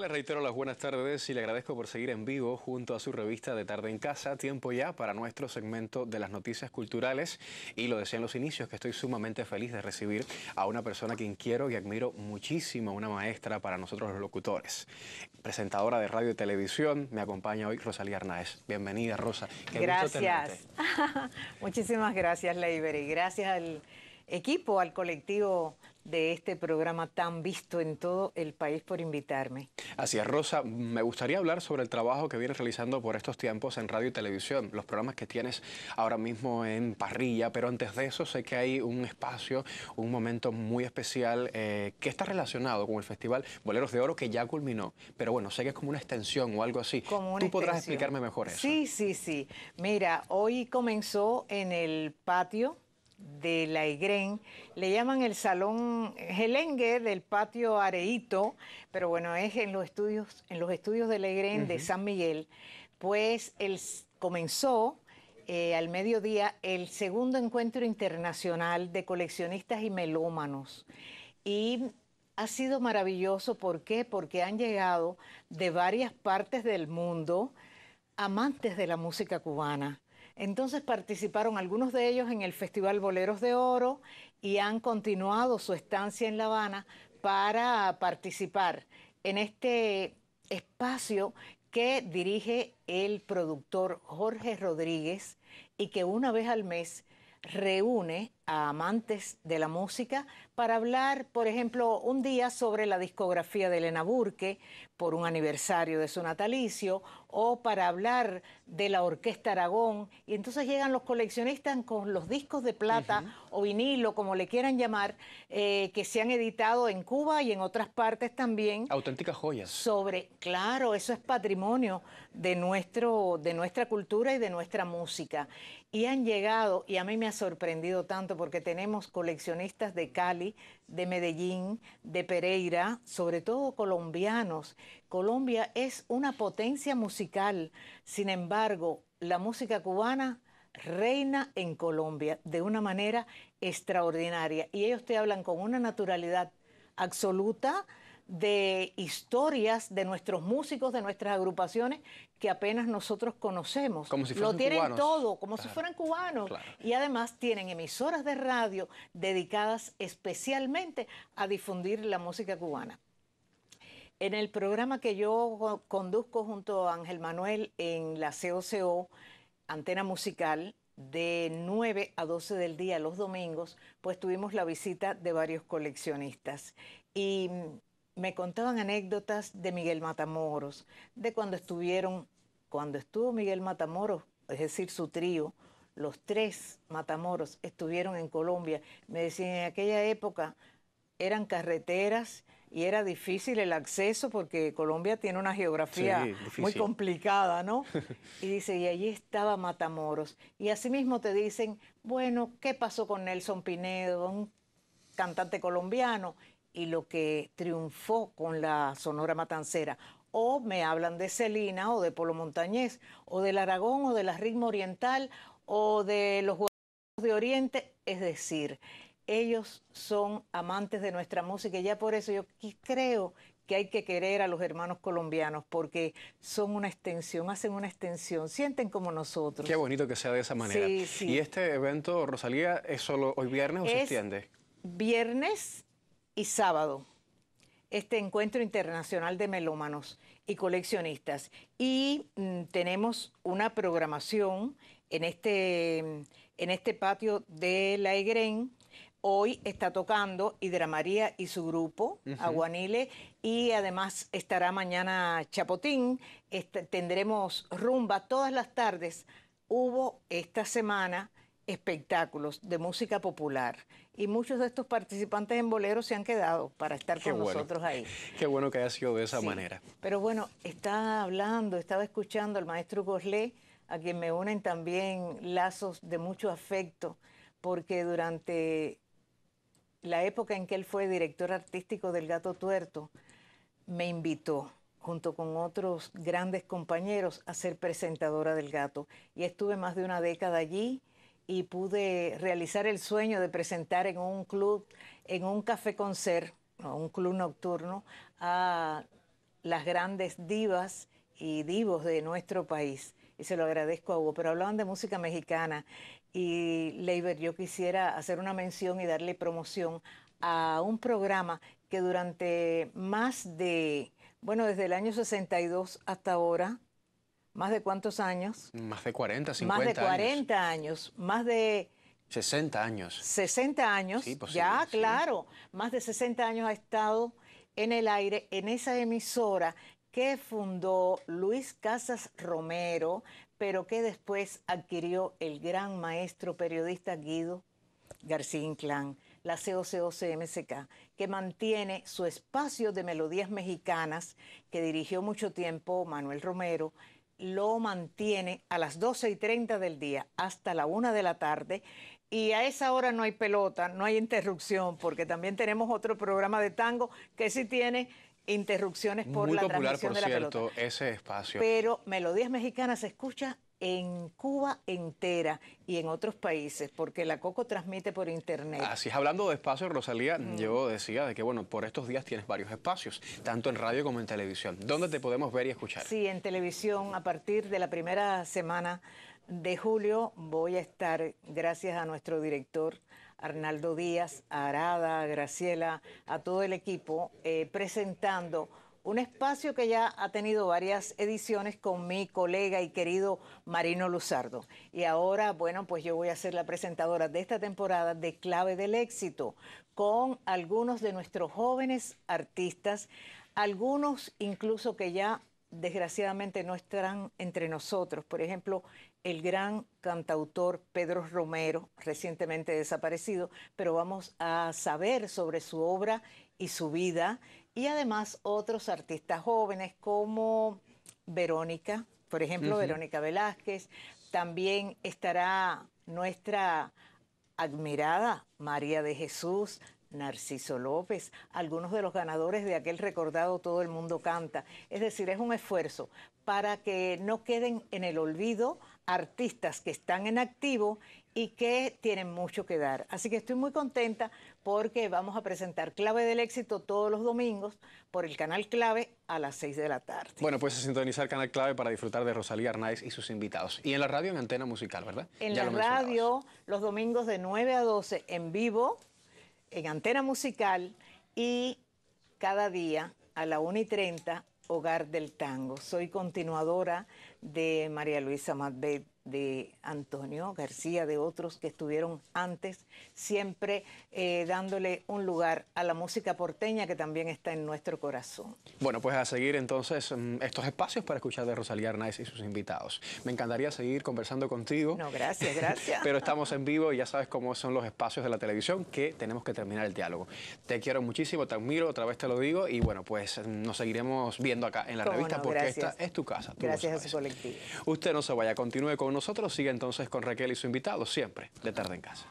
Le reitero las buenas tardes y le agradezco por seguir en vivo junto a su revista de Tarde en Casa. Tiempo ya para nuestro segmento de las noticias culturales y lo decía en los inicios que estoy sumamente feliz de recibir a una persona a quien quiero y admiro muchísimo, una maestra para nosotros los locutores. Presentadora de radio y televisión, me acompaña hoy Rosalía Arnaez. Bienvenida Rosa. Qué gracias. Muchísimas gracias Leiber y gracias al equipo, al colectivo de este programa tan visto en todo el país por invitarme. Así es, Rosa. Me gustaría hablar sobre el trabajo que vienes realizando por estos tiempos en radio y televisión, los programas que tienes ahora mismo en parrilla, pero antes de eso sé que hay un espacio, un momento muy especial eh, que está relacionado con el Festival Boleros de Oro que ya culminó, pero bueno, sé que es como una extensión o algo así. Tú podrás explicarme mejor eso. Sí, sí, sí. Mira, hoy comenzó en el patio de la IGREN, le llaman el Salón Gelengue del Patio Areito, pero bueno, es en los estudios, en los estudios de la IGREN de San Miguel, pues él comenzó eh, al mediodía el segundo encuentro internacional de coleccionistas y melómanos. Y ha sido maravilloso, ¿por qué? Porque han llegado de varias partes del mundo amantes de la música cubana entonces participaron algunos de ellos en el Festival Boleros de Oro y han continuado su estancia en La Habana para participar en este espacio que dirige el productor Jorge Rodríguez y que una vez al mes reúne a amantes de la música para hablar, por ejemplo, un día sobre la discografía de Elena Burke por un aniversario de su natalicio o para hablar de la Orquesta Aragón. Y entonces llegan los coleccionistas con los discos de plata o vinilo, como le quieran llamar, eh, que se han editado en Cuba y en otras partes también. Auténticas joyas. Sobre, claro, eso es patrimonio de, nuestro, de nuestra cultura y de nuestra música. Y han llegado, y a mí me ha sorprendido tanto porque tenemos coleccionistas de Cali, de Medellín, de Pereira, sobre todo colombianos. Colombia es una potencia musical, sin embargo, la música cubana reina en Colombia de una manera extraordinaria y ellos te hablan con una naturalidad absoluta de historias de nuestros músicos, de nuestras agrupaciones que apenas nosotros conocemos. Como si Lo tienen todo, como si fueran cubanos. Y además tienen emisoras de radio dedicadas especialmente a difundir la música cubana. En el programa que yo conduzco junto a Ángel Manuel en la COCO, Antena Musical, de 9 a 12 del día los domingos, pues tuvimos la visita de varios coleccionistas. Y me contaban anécdotas de Miguel Matamoros, de cuando estuvieron, cuando estuvo Miguel Matamoros, es decir, su trío, los tres Matamoros estuvieron en Colombia. Me decían, en aquella época eran carreteras y era difícil el acceso porque Colombia tiene una geografía muy complicada, ¿no? Y dice, y allí estaba Matamoros. Y asimismo te dicen, bueno, ¿qué pasó con Nelson Pinedo, un cantante colombiano? Y lo que triunfó con la Sonora Matancera. O me hablan de Celina o de Polo Montañés, o del Aragón o de la Ritmo Oriental o de los de Oriente. Es decir, ellos son amantes de nuestra música y ya por eso yo creo que hay que querer a los hermanos colombianos porque son una extensión, hacen una extensión, sienten como nosotros. Qué bonito que sea de esa manera. ¿Y este evento, Rosalía, es solo hoy viernes o se extiende? Viernes y sábado este encuentro internacional de melómanos y coleccionistas. Y mm, tenemos una programación en este, en este patio de la Egren. Hoy está tocando Hidra María y su grupo, Aguanile, y además estará mañana Chapotín. Tendremos rumba todas las tardes. Hubo esta semana espectáculos de música popular y muchos de estos participantes en Bolero se han quedado para estar con nosotros ahí. Qué bueno que haya sido de esa manera. Pero bueno, estaba hablando, estaba escuchando al maestro Gosley, a quien me unen también lazos de mucho afecto, porque durante la época en que él fue director artístico del Gato Tuerto, me invitó junto con otros grandes compañeros a ser presentadora del Gato. Y estuve más de una década allí y pude realizar el sueño de presentar en un club, en un café concert, un club nocturno, a las grandes divas y divos de nuestro país. Y se lo agradezco a Hugo, pero hablaban de música mexicana y Leiber, yo quisiera hacer una mención y darle promoción a un programa que durante más de, bueno, desde el año 62 hasta ahora, ¿más de cuántos años? Más de 40, 50 Más de 40 años, más de... 60 años. 60 años, ya, claro, más de 60 años ha estado en el aire en esa emisora que fundó Luis Casas Romero, pero que después adquirió el gran maestro periodista Guido García Inclán, la COCOCMSK, que mantiene su espacio de melodías mexicanas, que dirigió mucho tiempo Manuel Romero, lo mantiene a las 12 y 30 del día hasta la 1 de la tarde. Y a esa hora no hay pelota, no hay interrupción, porque también tenemos otro programa de tango que sí tiene interrupciones por Muy la popular, transmisión por de la cierto, pelota. ese espacio. Pero Melodías Mexicanas se escucha en Cuba entera y en otros países, porque la Coco transmite por internet. Así es, hablando de espacios, Rosalía, yo decía de que, bueno, por estos días tienes varios espacios, tanto en radio como en televisión. ¿Dónde te podemos ver y escuchar? Sí, en televisión, a partir de la primera semana de julio, voy a estar, gracias a nuestro director Arnaldo Díaz, a Arada, a Graciela, a todo el equipo, eh, presentando un espacio que ya ha tenido varias ediciones con mi colega y querido Marino Luzardo. Y ahora, bueno, pues yo voy a ser la presentadora de esta temporada de Clave del Éxito con algunos de nuestros jóvenes artistas, algunos incluso que ya desgraciadamente no estarán entre nosotros. Por ejemplo, el gran cantautor Pedro Romero, recientemente desaparecido, pero vamos a saber sobre su obra y su vida y además otros artistas jóvenes como Verónica, por ejemplo, Verónica Velázquez, también estará nuestra admirada María de Jesús, Narciso López, algunos de los ganadores de aquel recordado Todo el Mundo Canta. Es decir, es un esfuerzo para que no queden en el olvido artistas que están en activo y que tienen mucho que dar. Así que estoy muy contenta porque vamos a presentar Clave del Éxito todos los domingos por el canal Clave a las 6 de la tarde. Bueno, pues a sintonizar Canal Clave para disfrutar de Rosalía Arnaiz y sus invitados. Y en la radio en Antena Musical, ¿verdad? En la radio, los domingos de 9 a 12 en vivo, en Antena Musical y cada día a la 1 y 30 Hogar del Tango. Soy continuadora de María Luisa Madbet, de Antonio García, de otros que estuvieron antes, siempre eh, dándole un lugar a la música porteña que también está en nuestro corazón. Bueno, pues a seguir entonces mm, estos espacios para escuchar de Rosalía Arnaiz y sus invitados. Me encantaría seguir conversando contigo. No, gracias, gracias. Pero estamos en vivo y ya sabes cómo son los espacios de la televisión que tenemos que terminar el diálogo. Te quiero muchísimo, te admiro, otra vez te lo digo y bueno, pues nos seguiremos viendo acá en la revista porque esta es tu casa. gracias a su Usted no se vaya, continúe con nosotros, sigue entonces con Raquel y su invitado, siempre de tarde en casa.